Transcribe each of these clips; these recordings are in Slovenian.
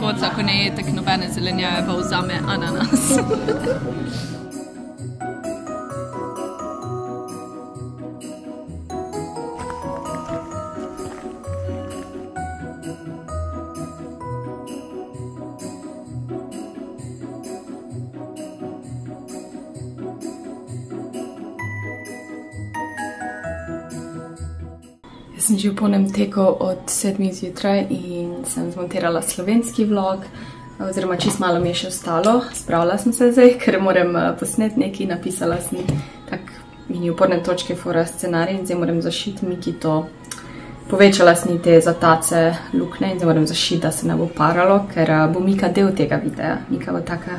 koca, ko ne je tako nobene zelenjave, pa vzame ananas. sem že v polnem teku od 7 zjutraj in sem zmontirala slovenski vlog, oziroma čist malo mi je še ostalo. Spravila sem se zdaj, ker moram eh, posnet nekaj, napisala sem tak mini uporne točke fora scenarij in zdaj moram zašiti Miki to. Povečala sem te zatace lukne in zdaj moram zašiti, da se ne bo paralo, ker eh, bo Mika del tega videa. Mika bo taka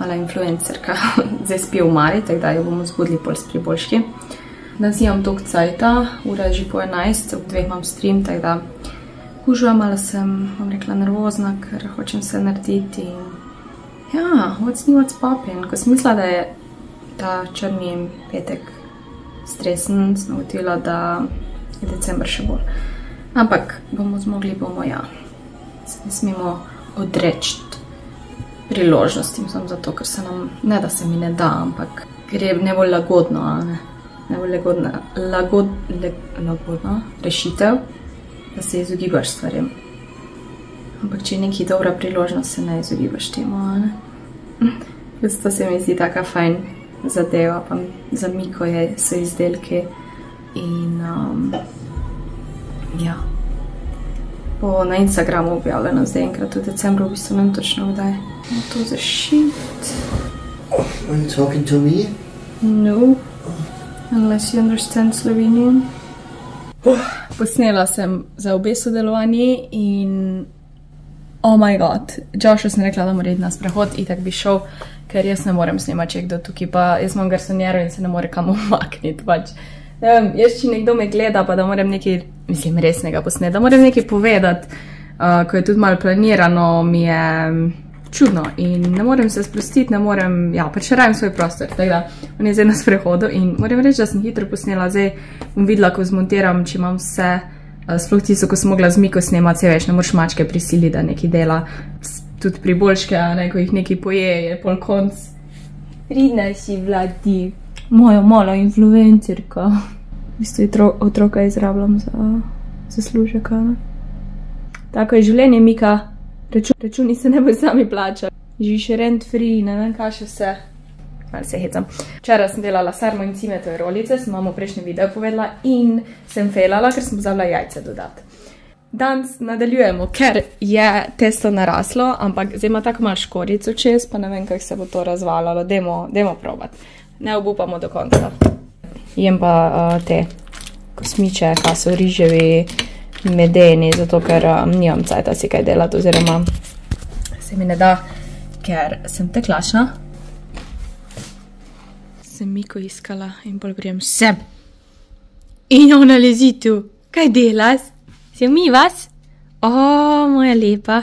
mala influencerka, zdaj spi v Mari, tako da jo bomo zbudili pol s priboljški. Danes imam dolg cajta, ura je že po 11, ob dveh imam stream, tako da kužujem, malo sem, bom rekla, nervozna, ker hočem se narediti. In... Ja, what's new, what's poppin. Ko sem mislila, da je ta črni petek stresen, sem ugotovila, da je december še bolj. Ampak bomo zmogli, bomo ja. Se ne smemo odreči priložnosti, samo zato, ker se nam, ne da se mi ne da, ampak je ne bolj lagodno, a ne najbolj lagodna, lagod, le, lagodna rešitev, da se izogibaš stvarem. Ampak če je neki dobra priložnost, se ne izogibaš temu. To se mi zdi tako fajn zadeva, pa za Miko je, so izdelke. In um, ja, bo na Instagramu objavljeno zdaj enkrat v decembru, v bistvu ne točno kdaj. To za shit. Are you talking to me? No. Unless you understand Slovenian. Posnela sem za obe sodelovanji in oh moj bog, Joshu sem rekla, da mora iti na sprehod in tako bi šel, ker jaz ne morem snemati, če kdo tukaj pa jaz imam garsonjero in se ne more kam umakniti. Pač. Vem, jaz če nekdo me gleda, pa da moram nekaj, mislim, resnega posneti, da moram nekaj povedati, uh, ko je tudi malo planirano, mi je čudno in ne morem se sprostiti, ne morem, ja, pač rajem svoj prostor. Tako da, on je zdaj na sprehodu in moram reči, da sem hitro posnela, zdaj bom videla, ko zmontiram, če imam vse, uh, sploh tisto, ko sem mogla z Miko snemati, se veš, ne moreš mačke prisili, da nekaj dela, tudi pri boljške, a ne, ko jih nekaj poje, je pol konc. Pridna si, vladi, moja mala influencerka. V bistvu otroka izrabljam za zaslužek, a ne. Tako je življenje, Mika. Račun, računi se ne bo sami plačali. Živi še rent free, ne vem, kaj še vse. Ali se hecam. Včeraj sem delala sarmo in cimetove rolice, sem vam v prejšnjem videu povedala in sem fejlala, ker sem pozabila jajce dodati. Danes nadaljujemo, ker je testo naraslo, ampak zdaj ima tako malo škorico čez, pa ne vem, kako se bo to razvalalo. Demo, demo probat. Ne obupamo do konca. Jem pa uh, te kosmiče, kaj so riževi, medeni, zato ker um, nimam cajt, da si kaj delati, oziroma se mi ne da, ker sem teklašna. Sem Miko iskala in bolj prijem sem. In ona lezi tu. Kaj delaš? Se umivaš? O, moja lepa.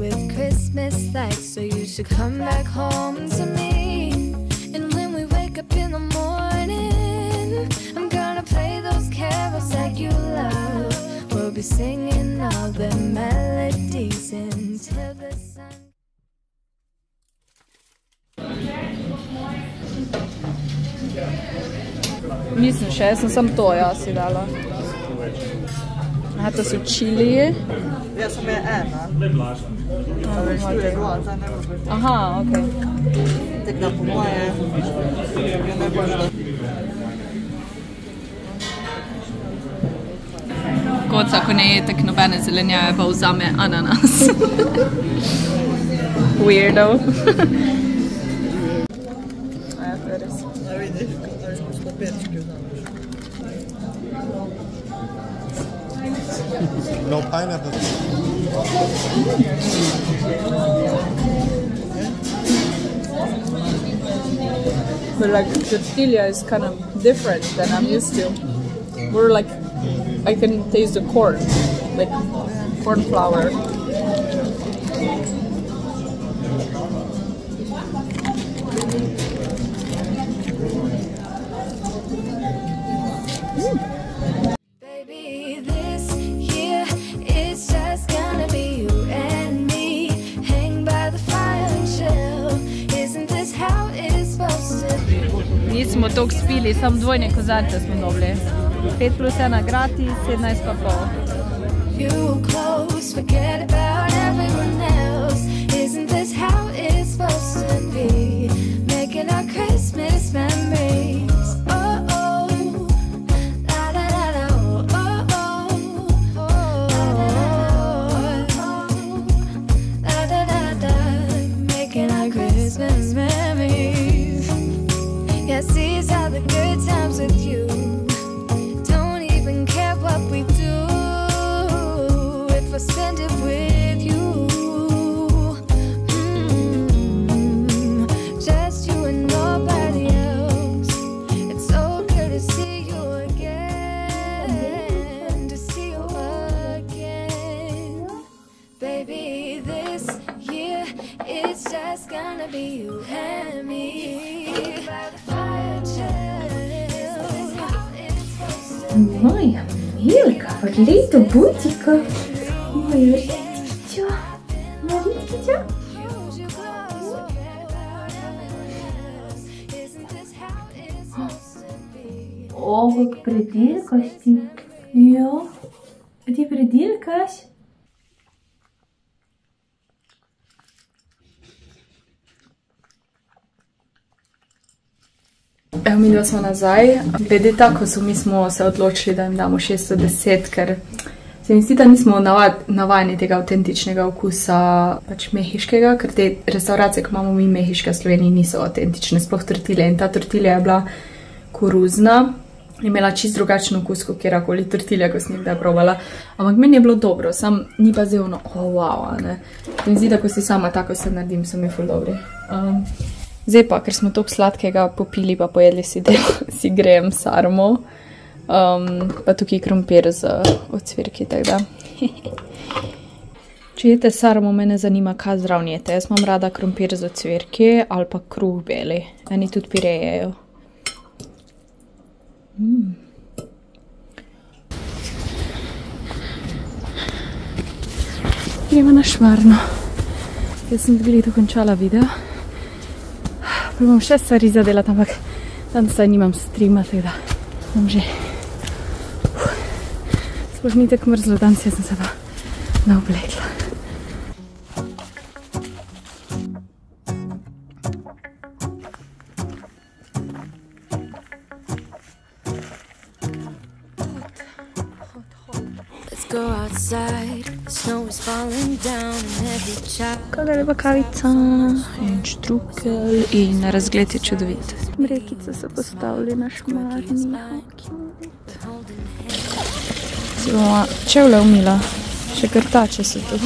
With Christmas lights. So you should come back home to me. And when we wake up in the morning, I'm gonna play those carols that you love. We'll be singing all the melodies until the sun. Mislim še, jaz sem to jaz si dala. Aha, to so čiliji. Jaz sem je ena. Tu je dva, zdaj ne bo več. Aha, ok. Tek da po moje, je najbolj da. Koca, ko ne jetek nobene zelenjave, pa vzame ananas. Weirdo. No pineapple. But like the tortilla is kind of different than I'm used to. We're like, I can taste the corn, like corn flour. Toliko spili, samo dvojne kozarce smo dobili. 5 plus 1 gratis, 17 pa pol. You close, forget about моя милая, выглядит бутика. Моя дитя. Моя дитя. О, как придиркась ты. Йо. Ты придиркась? Evo, mi dva smo nazaj. Glede tako mi smo se odločili, da jim damo 610, ker se mi zdi, da nismo navad, navajeni tega avtentičnega okusa pač mehiškega, ker te restauracije, ko imamo mi mehiške v Sloveniji, niso avtentične, sploh tortilje. In ta tortilja je bila koruzna, imela čist drugačen okus kot kjerkoli tortilja, ko sem jih kdaj probala. Ampak meni je bilo dobro, sam ni pa ono, oh, wow, ne. Se mi zdi, da ko si sama tako se naredim, so mi ful dobri. Um, zdaj pa, ker smo toliko sladkega popili, pa pojedli si del, si grejem sarmo. Um, pa tukaj krompir z ocvirki, tako da. Če jete sarmo, mene zanima, kaj zraven jete. Jaz imam rada krompir z ocvirki ali pa kruh beli. Eni tudi pirejejo. Gremo na švarno. Jaz sem glih dokončala video. Pa bom še stvari zadelati, ampak danes saj nimam streama, tako da bom že. Sploh ni tako mrzlo danes, sem se pa naoblekla. Kakšna lepa kavica in štrukelj in razgled je čudovit. Mrekice so postavili na šmarni. Si bomo čevlje umila, še krtače so tu.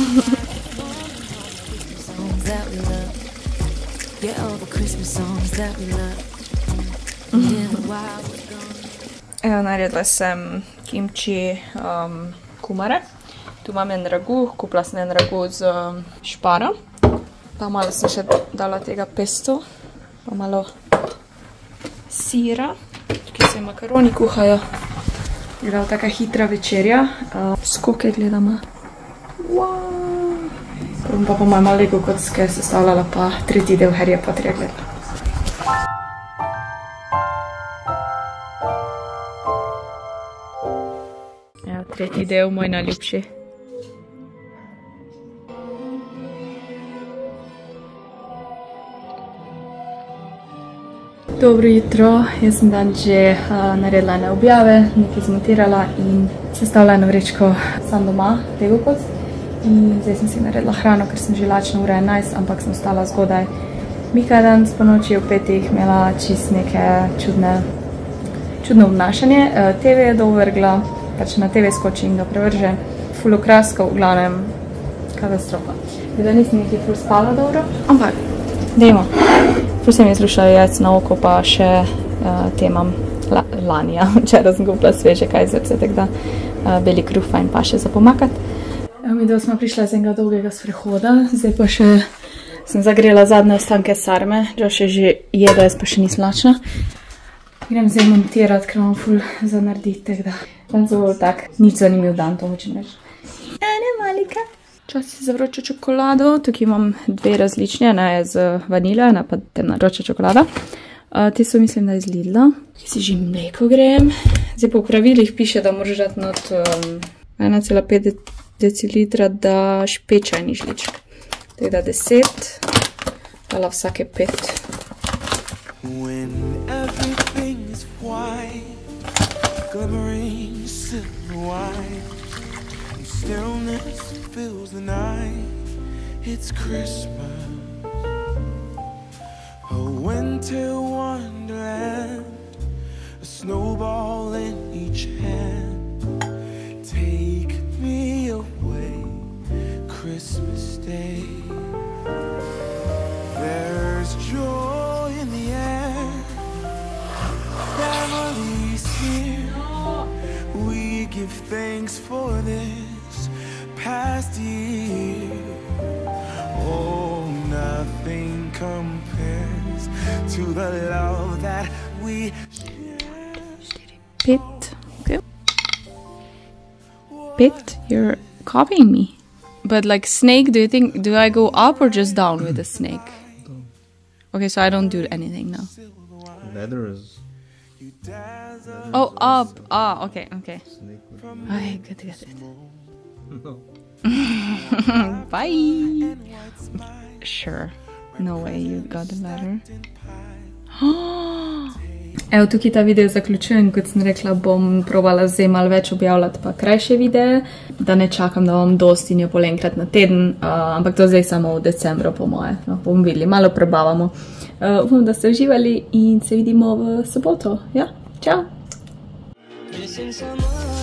gone. Evo, naredila sem kimči um, kumare Tu imam en ragu, kupila sem en ragu z um, šparo, pa malo sem še dala tega pesto, pa malo sira, tukaj se makaroni kuhajo. Je bila taka hitra večerja, uh, skoke gledamo. Wow. Bom pa po mojem Lego kocke sestavljala pa tretji del Harryja Potterja gledala. Tretji del, moj najljubši. Dobro jutro, jaz sem dan že uh, naredila ene objave, nekaj zmontirala in sestavila eno vrečko sam doma, tega kot. In zdaj sem si naredila hrano, ker sem že lačna ura 11, ampak sem ostala zgodaj. Mika je danes po noči v petih imela čist neke čudne, čudno obnašanje. Uh, TV je dovrgla, pač na TV skoči in ga prevrže. Fulokrasko, v glavnem, katastrofa. Da nisem nekaj ful spala dobro, ampak dajmo. Ful se mi zrušila jajc na oko, pa še uh, te imam la, lani, ja. včeraj sem kupila sveže kajzerce, tako da uh, beli kruh fajn pa še za pomakat. Mi dva smo prišla z enega dolgega sprehoda, zdaj pa še sem zagrela zadnje ostanke sarme, Josh je že jedel, jaz pa še nisem lačna. Grem zdaj montirati, ker imam ful za narediti, tako da dan so bolj tak, nič zanimiv dan, to hočem reči. Ene malika. Čas za vročo čokolado, tukaj imam dve različne, ena je z vaniljo, ena pa temna vroča čokolada. Uh, te so mislim, da iz Lidla. Tukaj si že mleko grem. Zdaj po pravilih piše, da moraš dati not um, 1,5 decilitra daš 5 čajnih žličk. Tako da 10, dala vsake 5. When glimmering silver white, and stillness fills the night. It's Christmas, a winter wonderland, a snowball copying me. But like snake, do you think, do I go up or just down with the snake? Okay, so I don't do anything now. Leather is Oh, up. Ah, okay, okay. Okay, good, good, good. no. Bye. Sure. No way you got the letter. Evo, tukaj ta video zaključujem, kot sem rekla, bom probala zdaj malo več objavljati pa krajše videe, da ne čakam, da vam dosti in jo pol enkrat na teden, uh, ampak to zdaj samo v decembru po moje, no, bomo videli, malo prebavamo. Uh, upam, da ste uživali in se vidimo v soboto, ja, čau! Missing someone